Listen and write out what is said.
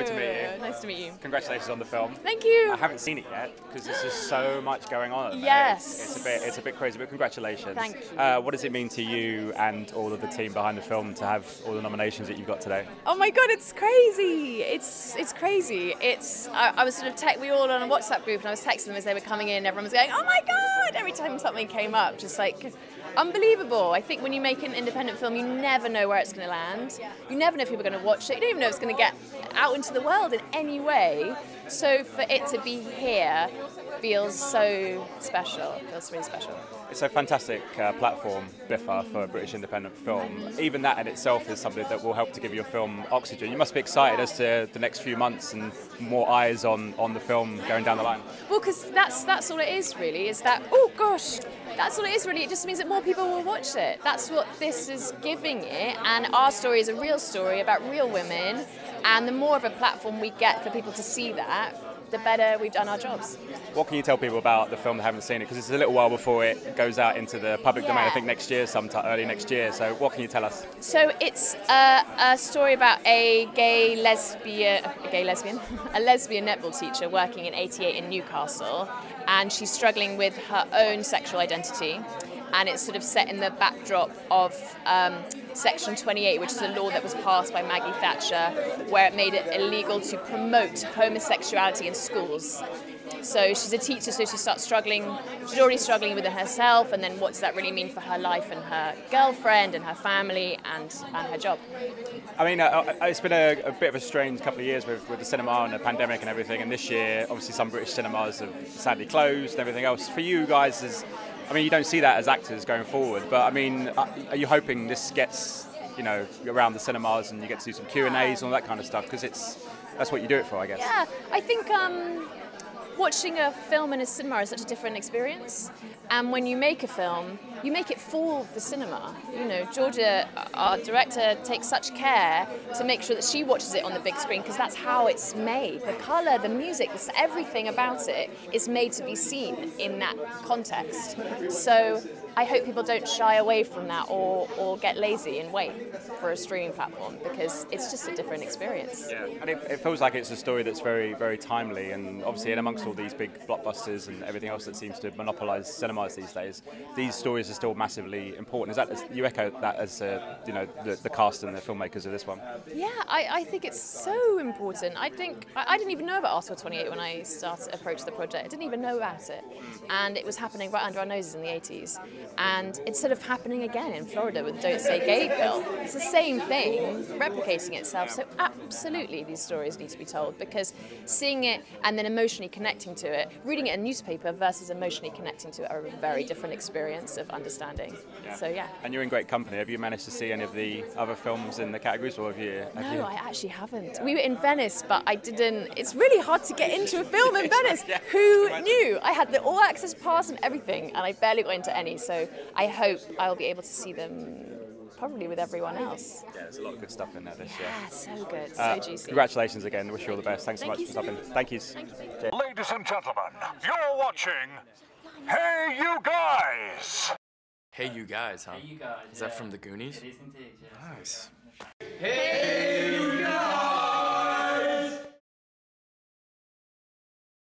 Lovely to meet you. Nice to meet you. Congratulations on the film. Thank you. I haven't seen it yet because there's just so much going on. At the moment. Yes. It's a bit, it's a bit crazy, but congratulations. Thank you. Uh, what does it mean to you and all of the team behind the film to have all the nominations that you've got today? Oh my god, it's crazy! It's it's crazy. It's I, I was sort of tech. We all on a WhatsApp group, and I was texting them as they were coming in. And everyone was going, "Oh my god!" Every time something came up, just like unbelievable. I think when you make an independent film, you never know where it's going to land. You never know if people are going to watch it. You don't even know if it's going to get out into the world in any way. So for it to be here feels so special. It feels really special. It's a fantastic uh, platform, BIFA, for British independent film. Even that in itself is something that will help to give your film oxygen. You must be excited as to the next few months and more eyes on, on the film going down the line. Well, because that's that's all it is really. Is that oh gosh, that's all it is really. It just means that more people will watch it. That's what this is giving it. And our story is a real story about real women. And the more of a platform we get for people to see that, the better we've done our jobs. What can you tell people about the film that haven't seen it? Because it's a little while before it goes out into the public domain. I think next year, sometime early next year. So what can you tell us? So it's a, a story about a gay lesbian, a gay lesbian, a lesbian netball teacher working in 88 in Newcastle, and she's struggling with her own sexual identity. And it's sort of set in the backdrop of um, Section 28, which is a law that was passed by Maggie Thatcher, where it made it illegal to promote homosexuality in schools. So she's a teacher, so she starts struggling. She's already struggling with it herself, and then what does that really mean for her life and her girlfriend and her family and, and her job? I mean, uh, uh, it's been a, a bit of a strange couple of years with, with the cinema and the pandemic and everything. And this year, obviously, some British cinemas have sadly closed and everything else. For you guys, as I mean, you don't see that as actors going forward. But I mean, uh, are you hoping this gets you know around the cinemas and you get to do some Q and A's and all that kind of stuff? Because it's that's what you do it for, I guess. Yeah, I think um, watching a film in a cinema is such a different experience. And when you make a film, you make it for the cinema. You know, Georgia, our director, takes such care to make sure that she watches it on the big screen because that's how it's made. The color, the music, everything about it is made to be seen in that context. So I hope people don't shy away from that or, or get lazy and wait for a streaming platform because it's just a different experience. Yeah, and it, it feels like it's a story that's very, very timely, and obviously, in amongst all these big blockbusters and everything else that seems to monopolise cinemas these days, these stories are still massively important. Is that you echo that as uh, you know the, the cast and the filmmakers of this one? Yeah, I, I think it's so important. I think I, I didn't even know about Article 28 when I started approached the project. I didn't even know about it, and it was happening right under our noses in the 80s. And it's sort of happening again in Florida with Don't Say Gay bill. It's the same thing, replicating itself. So absolutely, these stories need to be told because seeing it and then emotionally connecting to it, reading it in a newspaper versus emotionally connecting to it, are a very different experience of understanding. So yeah. And you're in great company. Have you managed to see any of the other films in the categories, or have you? Have No, you... I actually haven't. We were in Venice, but I didn't. It's really hard to get into a film in Venice. Yeah, Who knew? I had the all access pass and everything, and I barely got into any. So I hope I'll be able to see them probably with everyone else. Yeah, there's a lot of good stuff in there this year. Yeah, so good, so Uh, juicy. congratulations again. Wish you all the best. Thanks Thank so much for stopping. much. Thank you. Thank you. Cheers. Ladies and gentlemen, you're watching HeyUGuys! Hey, you guys, huh? Hey, You guys. Is that from the Goonies? It is indeed, yeah. Nice. Hey.